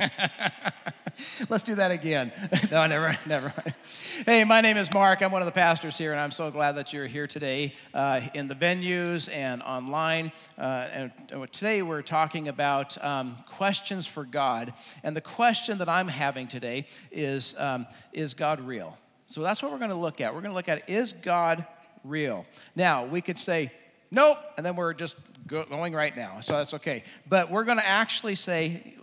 Let's do that again. no, never, never. Hey, my name is Mark. I'm one of the pastors here, and I'm so glad that you're here today uh, in the venues and online. Uh, and today we're talking about um, questions for God. And the question that I'm having today is um, Is God real? So that's what we're going to look at. We're going to look at Is God real? Now, we could say, Nope, and then we're just going right now, so that's okay. But we're going to actually say,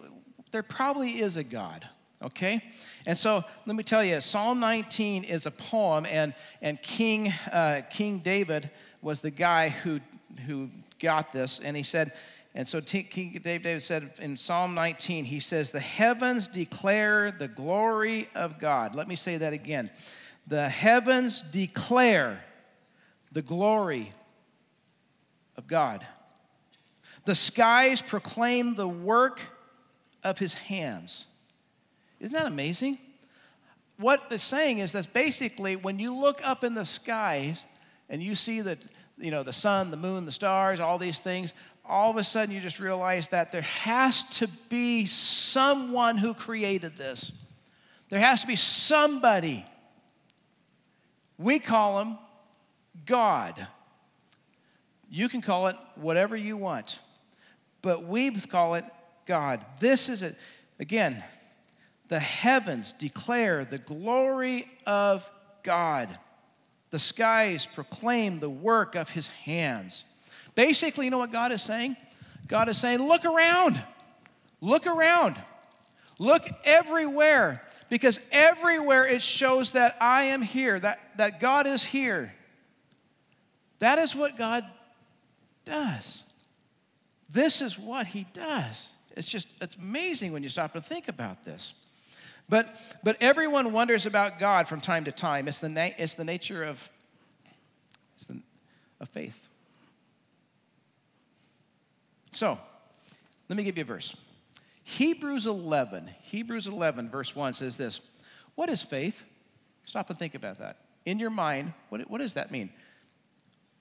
there probably is a God okay? And so let me tell you psalm 19 is a poem and, and king, uh, king david was the guy who, who got this and he said and so king david said in psalm 19 he says the heavens declare the glory of god. Let me say that again. The heavens declare the glory of god. The skies proclaim the work of his hands isn't that amazing? What it's saying is that basically when you look up in the skies and you see that, you know, the sun, the moon, the stars, all these things, all of a sudden you just realize that there has to be someone who created this. There has to be somebody. We call him God. You can call it whatever you want, but we call it God. This is it. Again, the heavens declare the glory of God. The skies proclaim the work of his hands. Basically, you know what God is saying? God is saying, Look around. Look around. Look everywhere. Because everywhere it shows that I am here, that, that God is here. That is what God does. This is what he does. It's just, it's amazing when you stop to think about this. But, but everyone wonders about God from time to time. It's the, na- it's the nature of, it's the, of faith. So, let me give you a verse. Hebrews 11, Hebrews 11, verse 1 says this What is faith? Stop and think about that. In your mind, what, what does that mean?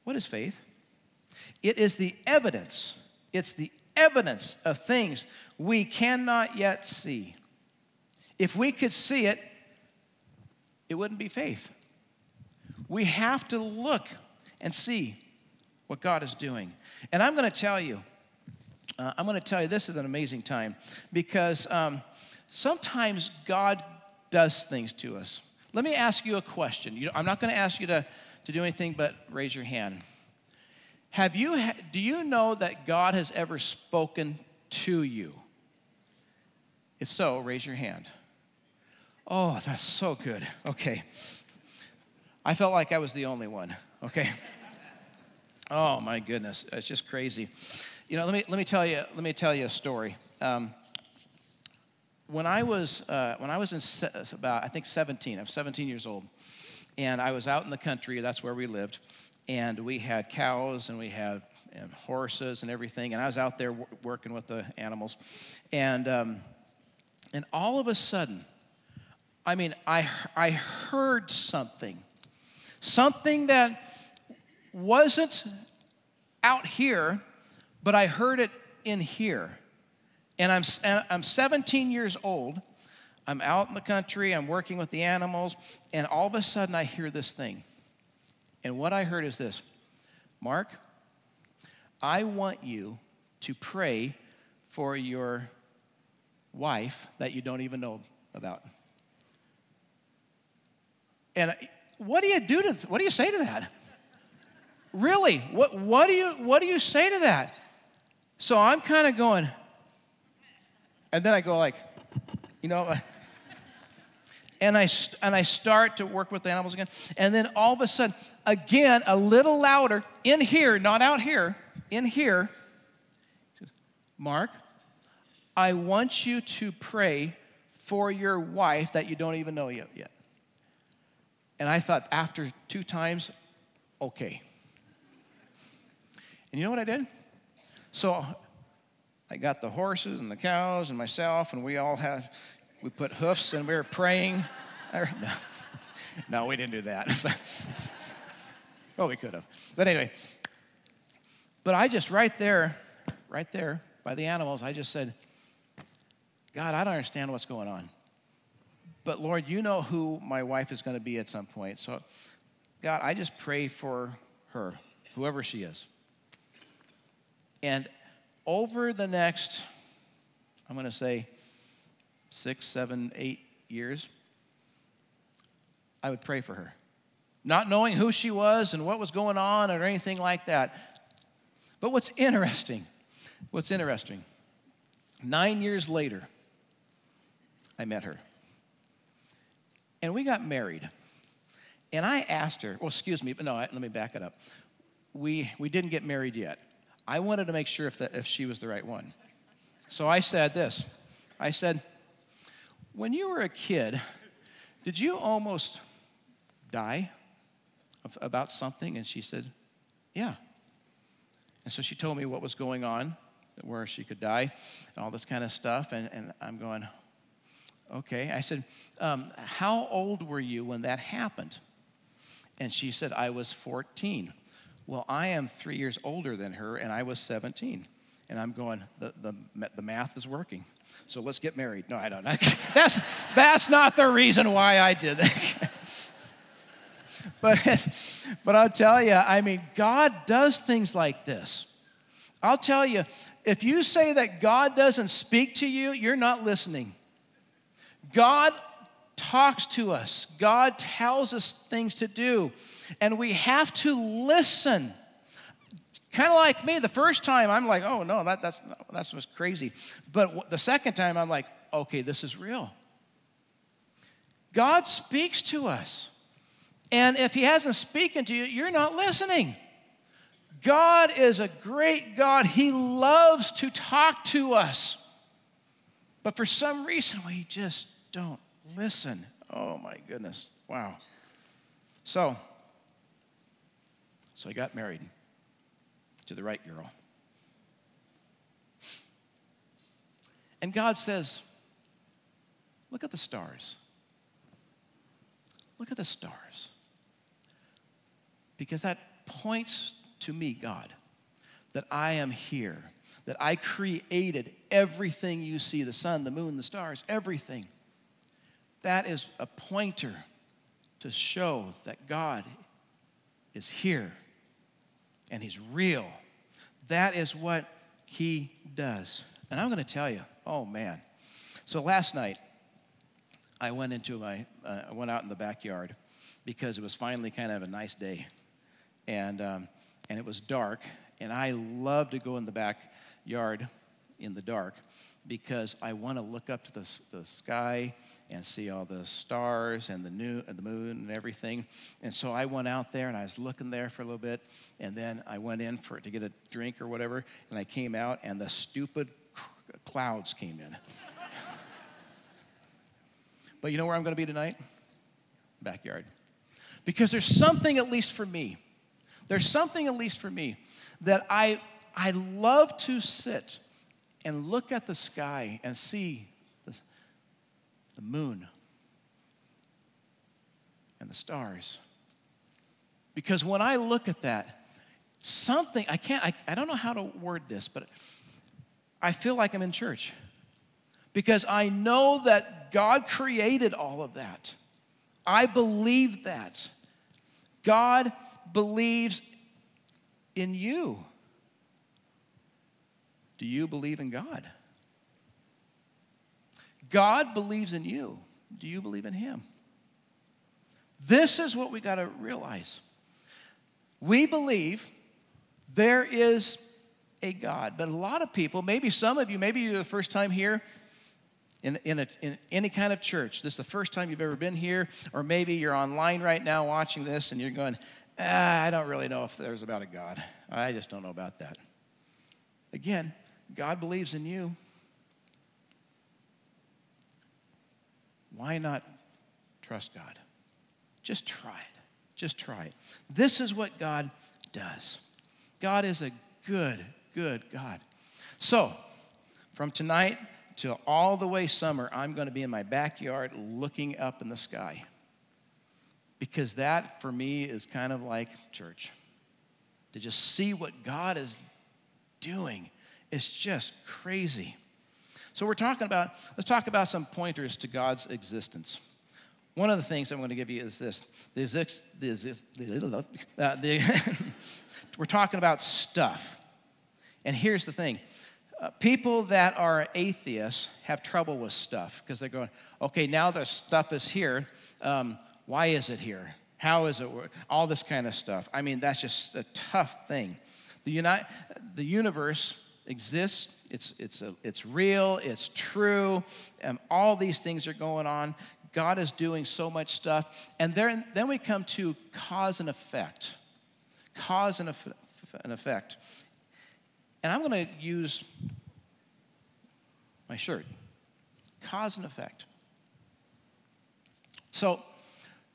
What is faith? It is the evidence, it's the evidence of things we cannot yet see. If we could see it, it wouldn't be faith. We have to look and see what God is doing. And I'm going to tell you, uh, I'm going to tell you this is an amazing time because um, sometimes God does things to us. Let me ask you a question. You I'm not going to ask you to, to do anything but raise your hand. Have you, do you know that God has ever spoken to you? If so, raise your hand. Oh, that's so good. Okay. I felt like I was the only one. Okay. Oh my goodness, it's just crazy. You know, let me let me tell you let me tell you a story. Um, when I was uh, when I was in se- about I think 17, I'm 17 years old, and I was out in the country. That's where we lived, and we had cows and we had and horses and everything. And I was out there w- working with the animals, and um, and all of a sudden I mean, I, I heard something, something that wasn't out here, but I heard it in here. And I'm, and I'm 17 years old. I'm out in the country, I'm working with the animals, and all of a sudden I hear this thing. And what I heard is this Mark, I want you to pray for your wife that you don't even know about. And what do you do to, what do you say to that? Really, what, what, do you, what do you say to that? So I'm kind of going, and then I go like, you know, and I, and I start to work with the animals again. And then all of a sudden, again, a little louder, in here, not out here, in here, Mark, I want you to pray for your wife that you don't even know yet. And I thought, after two times, okay. And you know what I did? So I got the horses and the cows and myself, and we all had, we put hoofs and we were praying. no, no we didn't do that. well, we could have. But anyway, but I just right there, right there by the animals, I just said, God, I don't understand what's going on. But Lord, you know who my wife is going to be at some point. So, God, I just pray for her, whoever she is. And over the next, I'm going to say, six, seven, eight years, I would pray for her. Not knowing who she was and what was going on or anything like that. But what's interesting, what's interesting, nine years later, I met her. And we got married. And I asked her, well, excuse me, but no, let me back it up. We, we didn't get married yet. I wanted to make sure if, that, if she was the right one. So I said this I said, when you were a kid, did you almost die of, about something? And she said, Yeah. And so she told me what was going on, where she could die, and all this kind of stuff. And, and I'm going, Okay. I said, um, How old were you when that happened? And she said, I was 14. Well, I am three years older than her, and I was 17. And I'm going, the, the, the math is working. So let's get married. No, I don't. that's, that's not the reason why I did that. but, but I'll tell you, I mean, God does things like this. I'll tell you, if you say that God doesn't speak to you, you're not listening. God talks to us, God tells us things to do, and we have to listen. Kind of like me, the first time I'm like, oh no, that, that's, that's was crazy. But the second time I'm like, okay, this is real. God speaks to us. And if He hasn't spoken to you, you're not listening. God is a great God. He loves to talk to us. But for some reason, we just don't listen. Oh my goodness. Wow. So, so I got married to the right girl. And God says, Look at the stars. Look at the stars. Because that points to me, God, that I am here, that I created everything you see the sun, the moon, the stars, everything. That is a pointer to show that God is here and He's real. That is what He does. And I'm going to tell you, oh man. So last night, I went into my, uh, I went out in the backyard because it was finally kind of a nice day. And, um, and it was dark. And I love to go in the backyard in the dark because I want to look up to the, the sky and see all the stars and the, new, and the moon and everything. And so I went out there and I was looking there for a little bit. And then I went in for to get a drink or whatever. And I came out and the stupid clouds came in. but you know where I'm going to be tonight? Backyard. Because there's something, at least for me, there's something, at least for me, that I, I love to sit and look at the sky and see the moon, and the stars. Because when I look at that, something, I can't, I, I don't know how to word this, but I feel like I'm in church. Because I know that God created all of that. I believe that. God believes in you. Do you believe in God? God believes in you. Do you believe in Him? This is what we got to realize. We believe there is a God, but a lot of people, maybe some of you, maybe you're the first time here in, in, a, in any kind of church. This is the first time you've ever been here, or maybe you're online right now watching this and you're going, ah, I don't really know if there's about a God. I just don't know about that. Again, God believes in you. Why not trust God? Just try it. Just try it. This is what God does. God is a good, good God. So, from tonight till all the way summer, I'm going to be in my backyard looking up in the sky. Because that, for me, is kind of like church. To just see what God is doing is just crazy. So we're talking about, let's talk about some pointers to God's existence. One of the things I'm going to give you is this. The, the, the, uh, the we're talking about stuff. And here's the thing uh, people that are atheists have trouble with stuff because they're going, okay, now the stuff is here. Um, why is it here? How is it work? All this kind of stuff. I mean, that's just a tough thing. The, uni- the universe exists, it's, it's, a, it's real, it's true, and all these things are going on. God is doing so much stuff. And then, then we come to cause and effect. Cause and, and effect. And I'm going to use my shirt cause and effect. So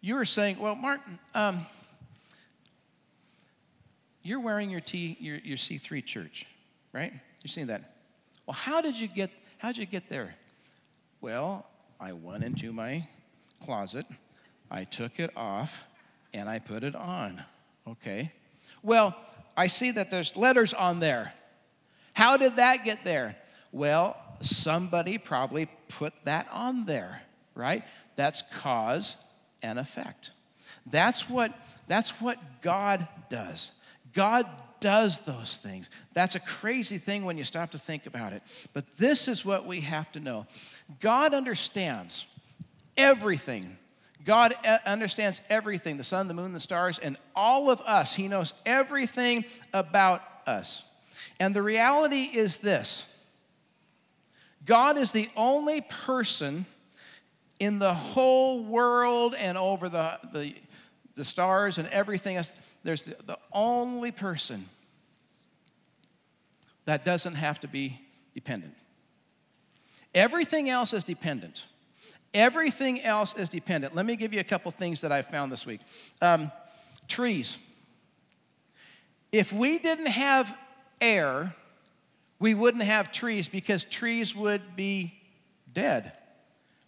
you were saying, well, Martin, um, you're wearing your, T, your, your C3 church, right? You're seeing that. Well, how did you get, how did you get there? Well, I went into my closet, I took it off, and I put it on. Okay. Well, I see that there's letters on there. How did that get there? Well, somebody probably put that on there, right? That's cause and effect. That's what, that's what God does. God does those things. That's a crazy thing when you stop to think about it. But this is what we have to know God understands everything. God uh, understands everything the sun, the moon, the stars, and all of us. He knows everything about us. And the reality is this God is the only person in the whole world and over the, the, the stars and everything else. There's the, the only person that doesn't have to be dependent. Everything else is dependent. Everything else is dependent. Let me give you a couple things that I found this week. Um, trees. If we didn't have air, we wouldn't have trees because trees would be dead.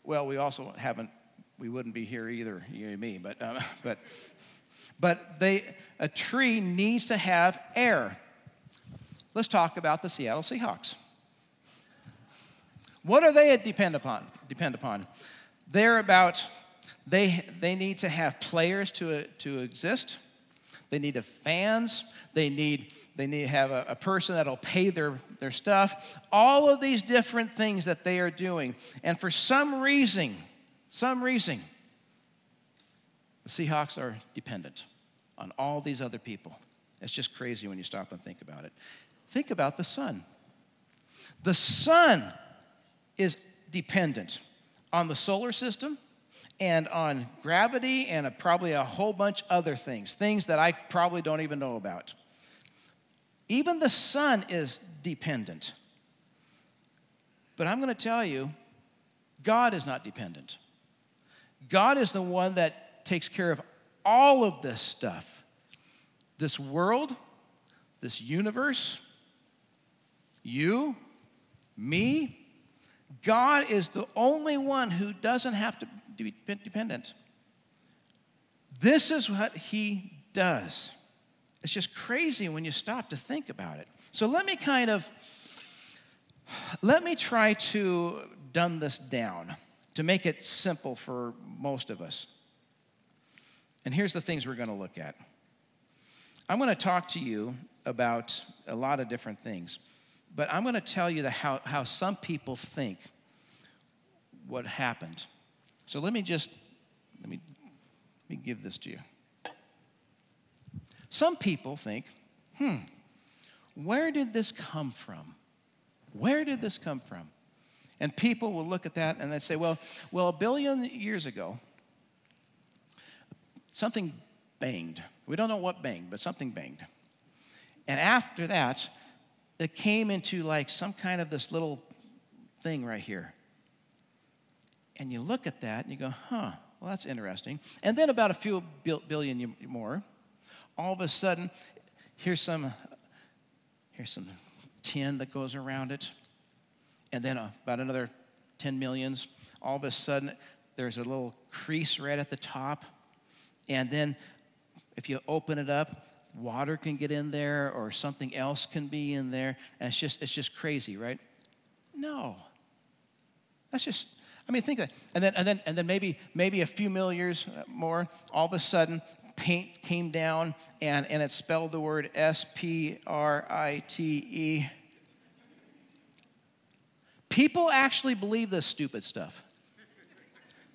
Well, we also haven't, we wouldn't be here either, you and me, but, uh, but, but they, a tree needs to have air. Let's talk about the Seattle Seahawks. What are they depend upon? Depend upon? They're about, they, they need to have players to, to exist. They need fans. They need, they need to have a, a person that'll pay their, their stuff. All of these different things that they are doing. And for some reason, some reason, the Seahawks are dependent on all these other people. It's just crazy when you stop and think about it. Think about the sun. The sun is dependent on the solar system and on gravity and a, probably a whole bunch of other things, things that I probably don't even know about. Even the sun is dependent. But I'm going to tell you, God is not dependent. God is the one that takes care of all of this stuff this world, this universe, you, me. God is the only one who doesn't have to be dependent. This is what he does. It's just crazy when you stop to think about it. So let me kind of let me try to dumb this down to make it simple for most of us. And here's the things we're going to look at. I'm going to talk to you about a lot of different things, but I'm going to tell you the, how, how some people think what happened. So let me just let me, let me give this to you. Some people think, hmm, where did this come from? Where did this come from? And people will look at that and they say, well, well, a billion years ago, something banged. We don't know what banged, but something banged. And after that, it came into like some kind of this little thing right here. And you look at that and you go, huh, well, that's interesting. And then about a few billion more, all of a sudden, here's some, here's some tin that goes around it, and then uh, about another 10 millions. All of a sudden, there's a little crease right at the top, and then if you open it up, water can get in there or something else can be in there, and it's just it's just crazy, right? No. That's just, I mean, think of that. And then, and then, and then maybe, maybe a few million years more, all of a sudden, paint came down and, and it spelled the word S P R I T E. People actually believe this stupid stuff.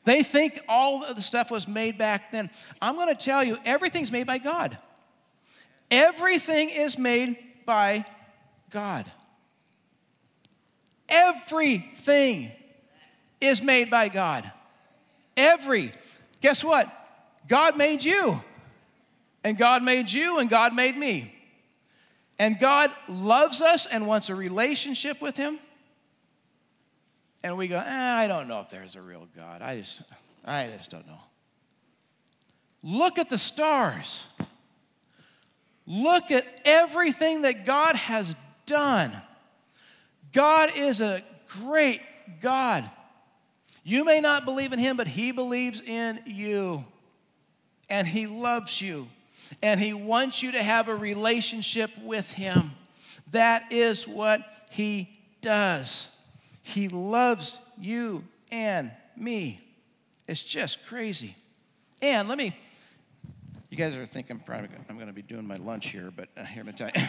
They think all of the stuff was made back then. I'm going to tell you, everything's made by God. Everything is made by God. Everything is made by God. Every. Guess what? God made you. And God made you, and God made me. And God loves us and wants a relationship with Him. And we go, eh, I don't know if there's a real God. I just, I just don't know. Look at the stars. Look at everything that God has done. God is a great God. You may not believe in Him, but He believes in you. And He loves you. And He wants you to have a relationship with Him. That is what He does. He loves you and me. It's just crazy. And let me, you guys are thinking probably I'm going to be doing my lunch here, but uh, here, let me tell you.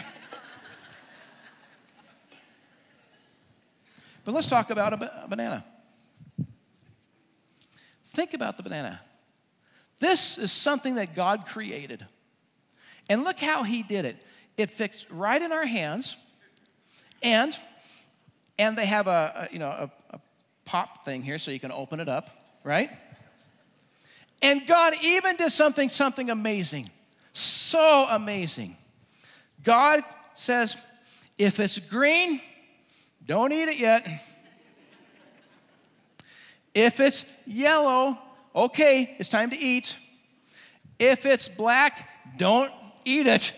but let's talk about a, a banana. Think about the banana. This is something that God created. And look how He did it. It fits right in our hands, and and they have a, a you know a, a pop thing here so you can open it up, right? And God even did something something amazing. So amazing. God says, if it's green, don't eat it yet. If it's yellow, okay, it's time to eat. If it's black, don't eat it.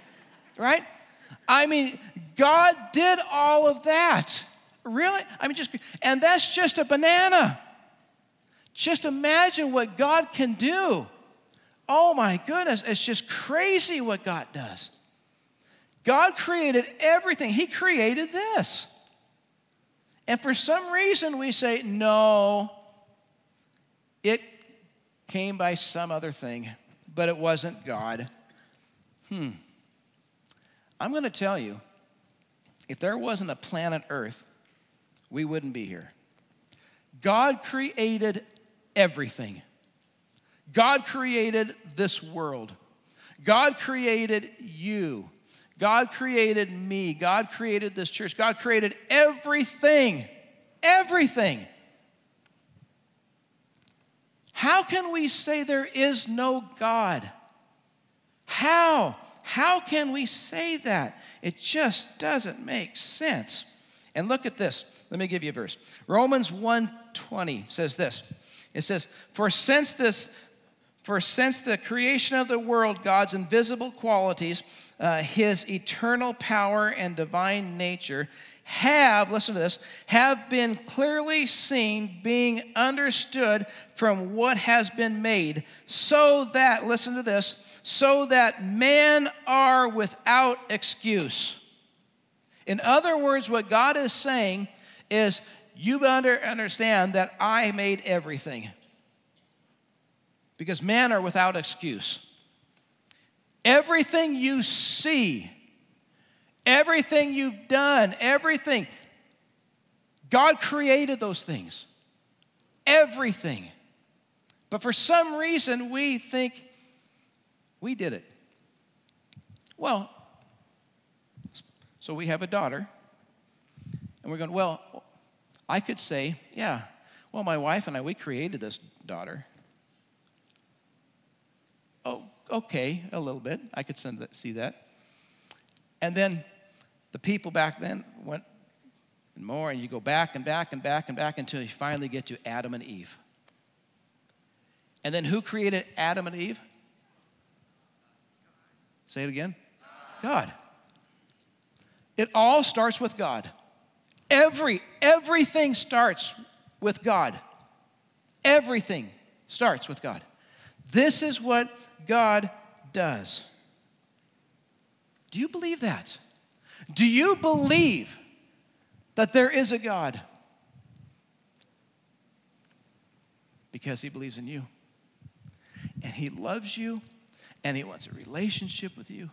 right? I mean, God did all of that. Really? I mean, just, and that's just a banana. Just imagine what God can do. Oh my goodness, it's just crazy what God does. God created everything, He created this. And for some reason, we say, no, it came by some other thing, but it wasn't God. Hmm. I'm going to tell you if there wasn't a planet Earth, we wouldn't be here. God created everything. God created this world. God created you. God created me. God created this church. God created everything. Everything. How can we say there is no God? How? How can we say that? It just doesn't make sense. And look at this. Let me give you a verse. Romans 1:20 says this. It says, "For since this for since the creation of the world, God's invisible qualities, uh, his eternal power and divine nature have, listen to this, have been clearly seen, being understood from what has been made, so that, listen to this, so that men are without excuse. In other words, what God is saying is, you better understand that I made everything because men are without excuse. Everything you see, everything you've done, everything, God created those things. Everything. But for some reason, we think we did it. Well, so we have a daughter, and we're going, well, I could say, yeah, well, my wife and I, we created this daughter oh, okay, a little bit. I could see that. And then the people back then went and more, and you go back and back and back and back until you finally get to Adam and Eve. And then who created Adam and Eve? Say it again God. It all starts with God. Every, everything starts with God. Everything starts with God. This is what God does. Do you believe that? Do you believe that there is a God? Because he believes in you. And he loves you, and he wants a relationship with you,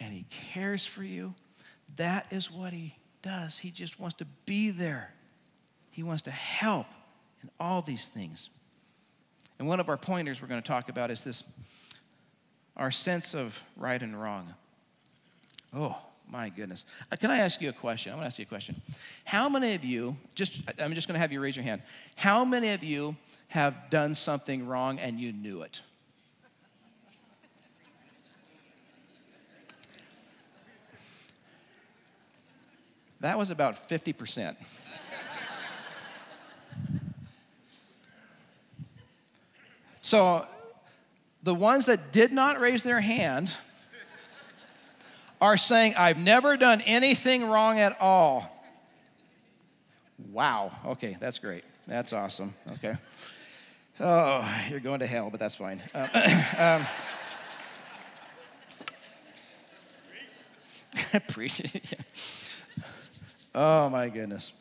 and he cares for you. That is what he does. He just wants to be there, he wants to help in all these things. And one of our pointers we're going to talk about is this our sense of right and wrong. Oh, my goodness. Uh, can I ask you a question? I want to ask you a question. How many of you, just I'm just going to have you raise your hand. How many of you have done something wrong and you knew it? That was about 50%. so, the ones that did not raise their hand are saying, I've never done anything wrong at all. Wow. Okay, that's great. That's awesome. Okay. Oh, you're going to hell, but that's fine. Uh, um, preach. oh, my goodness.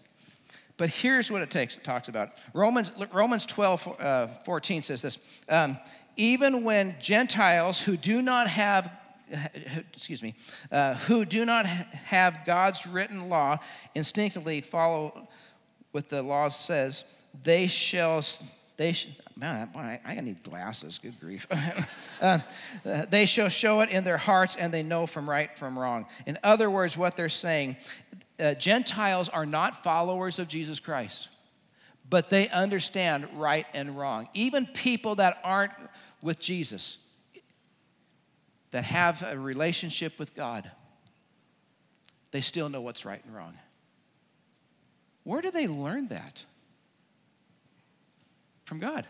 But here's what it takes, it talks about. Romans, Romans 12, uh, 14 says this um, Even when Gentiles who do not have excuse me, uh, who do not have God's written law instinctively follow what the law says, they shall, they sh- man, I, I need glasses, good grief. uh, they shall show it in their hearts and they know from right from wrong. In other words, what they're saying, uh, Gentiles are not followers of Jesus Christ, but they understand right and wrong. Even people that aren't with Jesus, that have a relationship with God, they still know what's right and wrong. Where do they learn that? From God.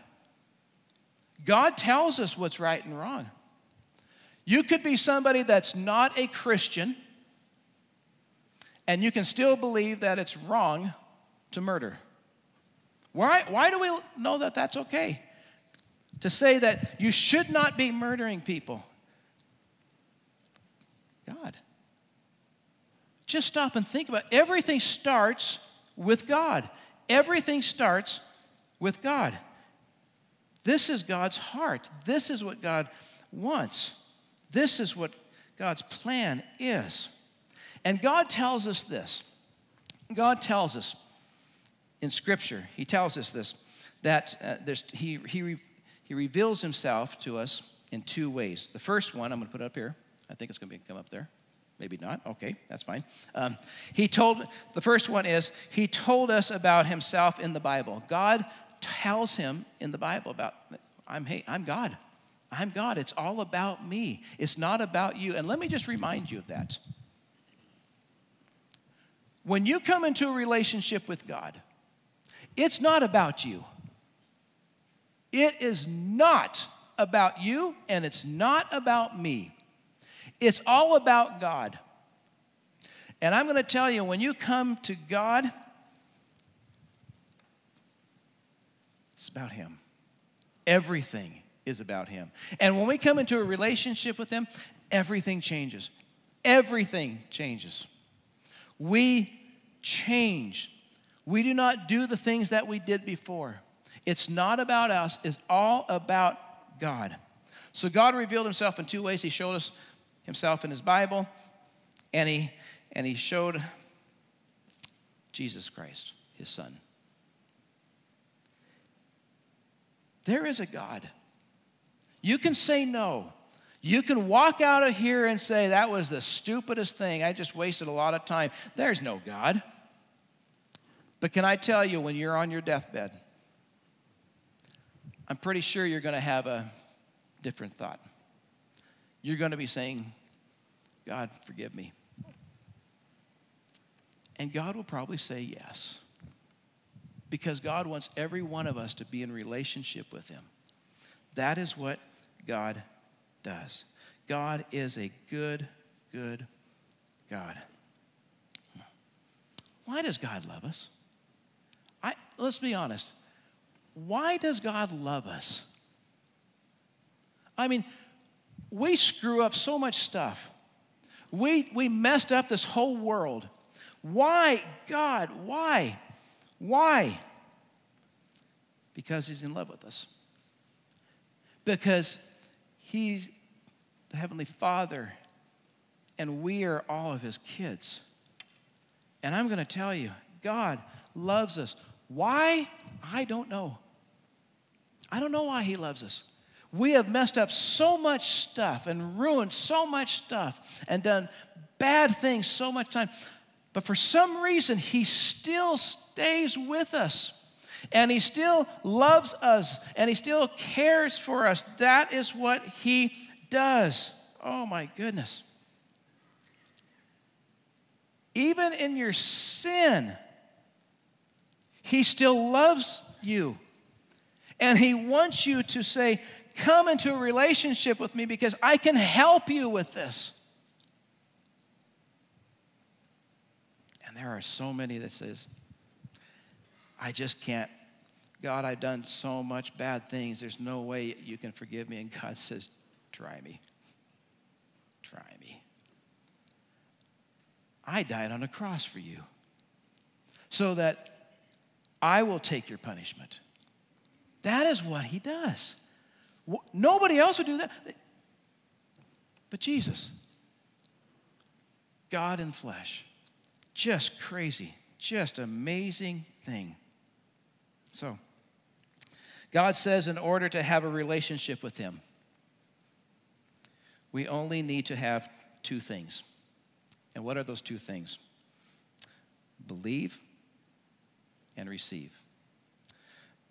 God tells us what's right and wrong. You could be somebody that's not a Christian, and you can still believe that it's wrong to murder. Why, why do we know that that's okay? To say that you should not be murdering people. God. Just stop and think about it. everything starts with God. Everything starts with God. This is God's heart. This is what God wants. This is what God's plan is. And God tells us this. God tells us in Scripture, He tells us this, that uh, he, he, he reveals Himself to us in two ways. The first one, I'm going to put it up here. I think it's going to come up there. Maybe not. Okay, that's fine. Um, he told, the first one is, he told us about himself in the Bible. God tells him in the Bible about, I'm, hey, I'm God. I'm God. It's all about me. It's not about you. And let me just remind you of that. When you come into a relationship with God, it's not about you. It is not about you, and it's not about me. It's all about God. And I'm going to tell you, when you come to God, it's about Him. Everything is about Him. And when we come into a relationship with Him, everything changes. Everything changes. We change. We do not do the things that we did before. It's not about us, it's all about God. So God revealed himself in two ways. He showed us himself in his Bible, and he, and he showed Jesus Christ, his son. There is a God. You can say no. You can walk out of here and say, That was the stupidest thing. I just wasted a lot of time. There's no God. But can I tell you, when you're on your deathbed, I'm pretty sure you're going to have a different thought. You're going to be saying, God, forgive me. And God will probably say yes. Because God wants every one of us to be in relationship with Him. That is what God does. God is a good, good God. Why does God love us? I, let's be honest. Why does God love us? I mean, we screw up so much stuff. We, we messed up this whole world. Why, God? Why? Why? Because He's in love with us. Because He's the Heavenly Father, and we are all of His kids. And I'm going to tell you, God loves us. Why? I don't know. I don't know why He loves us. We have messed up so much stuff and ruined so much stuff and done bad things so much time. But for some reason, He still stays with us. And He still loves us. And He still cares for us. That is what He does. Oh my goodness. Even in your sin, He still loves you. And He wants you to say, Come into a relationship with me because I can help you with this. And there are so many that says, I just can't. God, I've done so much bad things. There's no way you can forgive me. And God says, Try me. Try me. I died on a cross for you so that I will take your punishment. That is what he does. Nobody else would do that. But Jesus, God in flesh, just crazy, just amazing thing. So, God says in order to have a relationship with Him, we only need to have two things. And what are those two things? Believe and receive.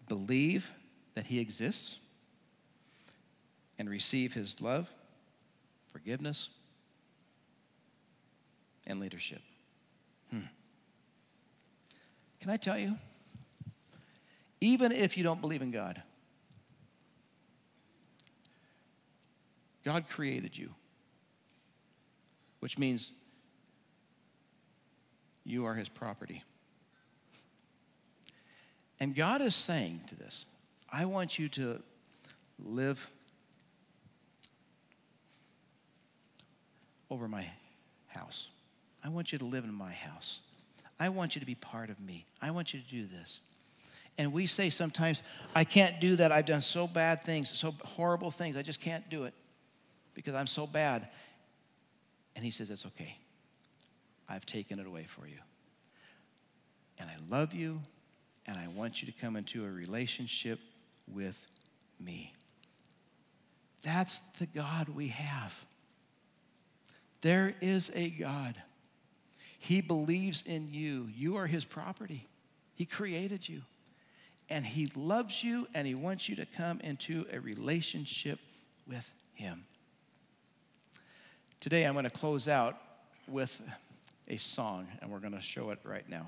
Believe that He exists and receive His love, forgiveness, and leadership. Hmm. Can I tell you? Even if you don't believe in God, God created you, which means you are His property. And God is saying to this, I want you to live over my house. I want you to live in my house. I want you to be part of me. I want you to do this. And we say sometimes, I can't do that. I've done so bad things, so horrible things. I just can't do it because I'm so bad. And he says, It's okay. I've taken it away for you. And I love you, and I want you to come into a relationship with me. That's the God we have. There is a God. He believes in you. You are His property. He created you. And He loves you and He wants you to come into a relationship with Him. Today, I'm going to close out with a song, and we're going to show it right now.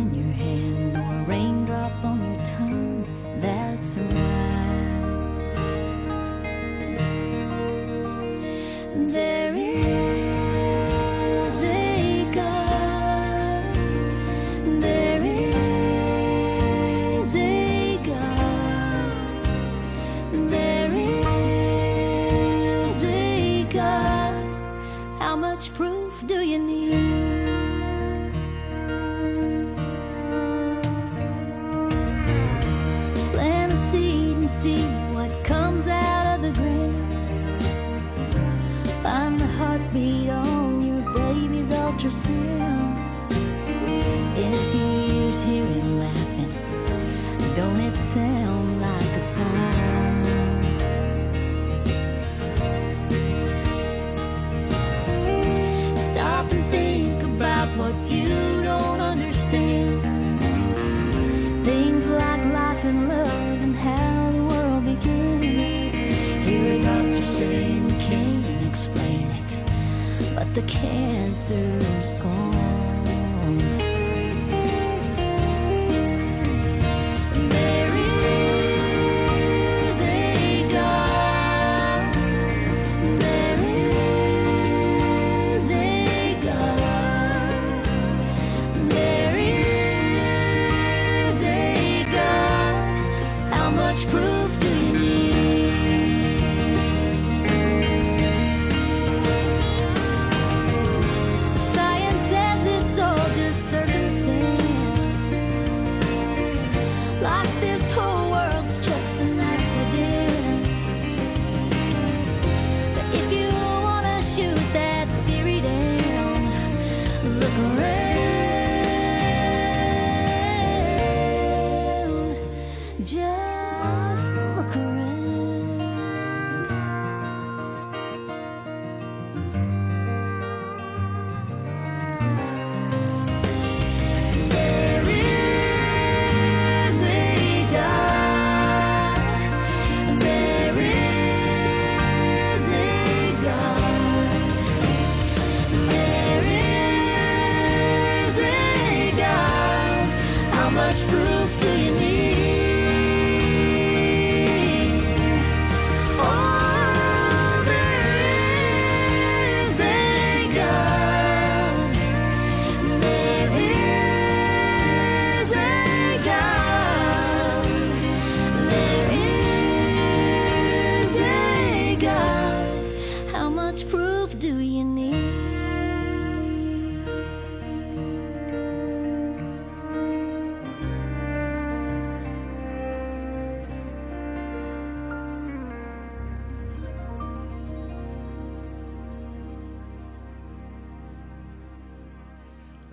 just say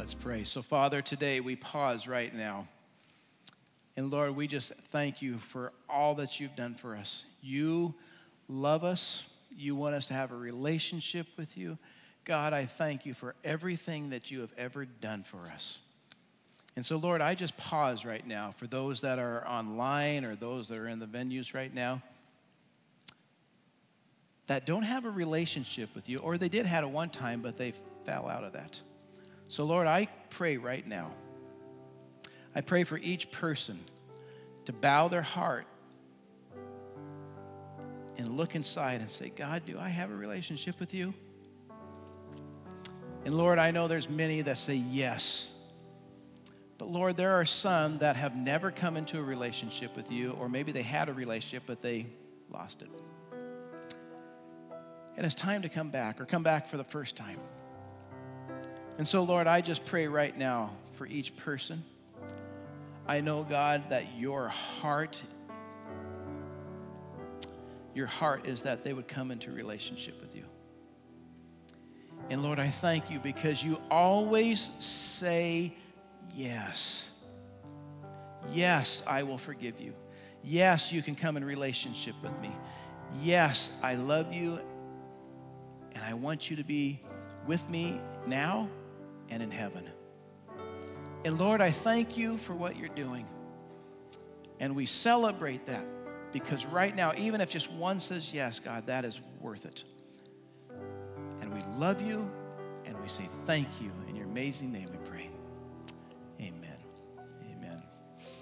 Let's pray. So, Father, today we pause right now. And Lord, we just thank you for all that you've done for us. You love us, you want us to have a relationship with you. God, I thank you for everything that you have ever done for us. And so, Lord, I just pause right now for those that are online or those that are in the venues right now that don't have a relationship with you, or they did have it one time, but they fell out of that. So, Lord, I pray right now. I pray for each person to bow their heart and look inside and say, God, do I have a relationship with you? And Lord, I know there's many that say yes. But Lord, there are some that have never come into a relationship with you, or maybe they had a relationship, but they lost it. And it's time to come back, or come back for the first time. And so, Lord, I just pray right now for each person. I know, God, that your heart, your heart is that they would come into relationship with you. And Lord, I thank you because you always say yes. Yes, I will forgive you. Yes, you can come in relationship with me. Yes, I love you and I want you to be with me now and in heaven. And Lord, I thank you for what you're doing. And we celebrate that because right now, even if just one says yes, God, that is worth it. And we love you and we say thank you in your amazing name.